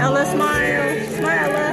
Ella, smile. Smile,